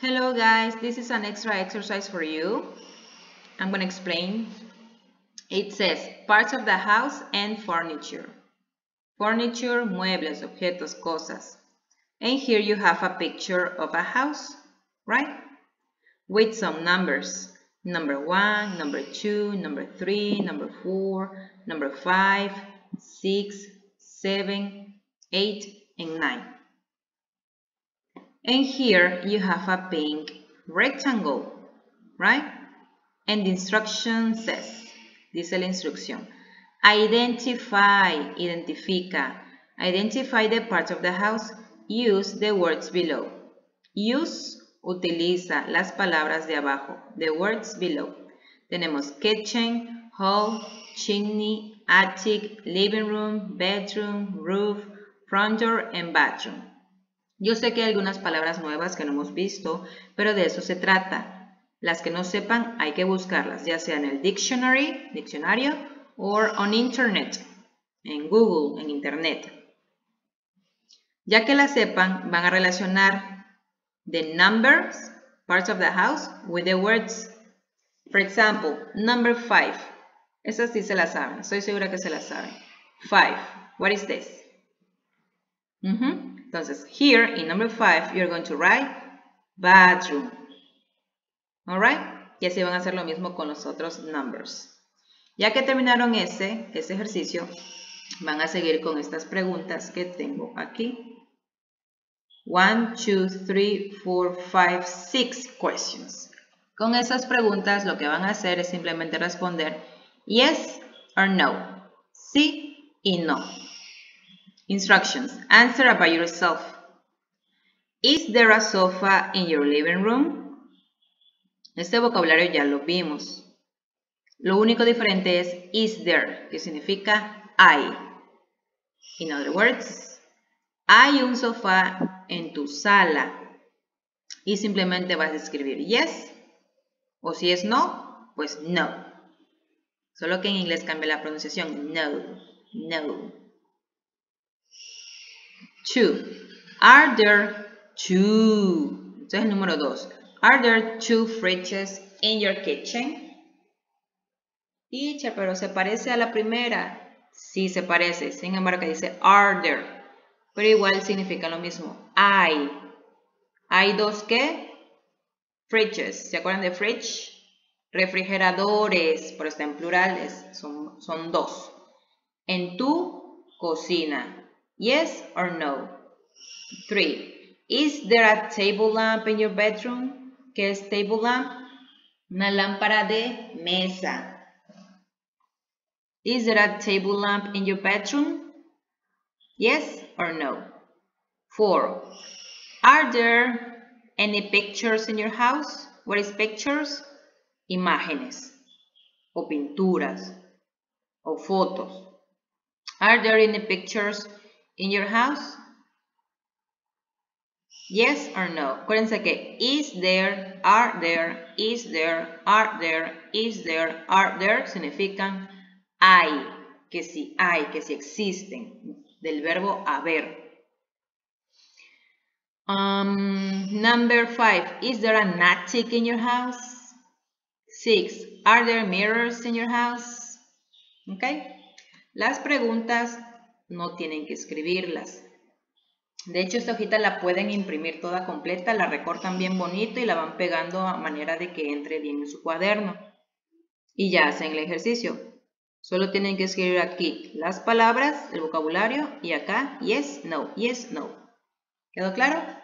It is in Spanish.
Hello guys, this is an extra exercise for you. I'm going to explain. It says parts of the house and furniture. Furniture, muebles, objetos, cosas. And here you have a picture of a house, right? With some numbers. Number 1, number 2, number 3, number 4, number 5, 6, 7, 8, and 9. And here you have a pink rectangle, right? And the instruction says, dice la instrucción, identify, identifica, identify the parts of the house, use the words below. Use, utiliza las palabras de abajo, the words below. Tenemos kitchen, hall, chimney, attic, living room, bedroom, roof, front door, and bathroom. Yo sé que hay algunas palabras nuevas que no hemos visto, pero de eso se trata. Las que no sepan hay que buscarlas, ya sea en el dictionary, diccionario, o on internet, en Google, en internet. Ya que las sepan, van a relacionar the numbers, parts of the house, with the words. For example, number five. Esas sí se las saben, estoy segura que se las saben. Five. What is this? Entonces, here in number 5, you're going to write bathroom. Alright? Y así van a hacer lo mismo con los otros numbers. Ya que terminaron ese, ese ejercicio, van a seguir con estas preguntas que tengo aquí. 1, 2, 3, 4, 5, 6 questions. Con esas preguntas lo que van a hacer es simplemente responder yes or no, sí y no. Instructions. Answer about yourself. Is there a sofa in your living room? Este vocabulario ya lo vimos. Lo único diferente es is there, que significa hay. In other words, hay un sofá en tu sala. Y simplemente vas a escribir yes. O si es no, pues no. Solo que en inglés cambia la pronunciación. No, no. Two. Are there two? Este es el número dos. Are there two fridges in your kitchen? Teacher, pero se parece a la primera. Sí, se parece. Sin embargo, dice are there. Pero igual significa lo mismo. Hay. Hay dos qué? Fridges. ¿Se acuerdan de fridge? Refrigeradores, pero está en plurales. Son, son dos. En tu cocina. Yes or no? 3. Is there a table lamp in your bedroom? ¿Qué es table lamp? Una lámpara de mesa. Is there a table lamp in your bedroom? Yes or no? 4. Are there any pictures in your house? What is pictures? Imágenes o pinturas o fotos. Are there any pictures in your house? Yes or no. Acuérdense que is there, are there, is there, are there, is there, are there significan hay, que si hay, que si existen, del verbo haber. Um, number five, is there an attic in your house? Six, are there mirrors in your house? Okay. Las preguntas no tienen que escribirlas. De hecho, esta hojita la pueden imprimir toda completa, la recortan bien bonito y la van pegando a manera de que entre bien en su cuaderno. Y ya hacen el ejercicio. Solo tienen que escribir aquí las palabras, el vocabulario y acá yes, no, yes, no. ¿Quedó claro?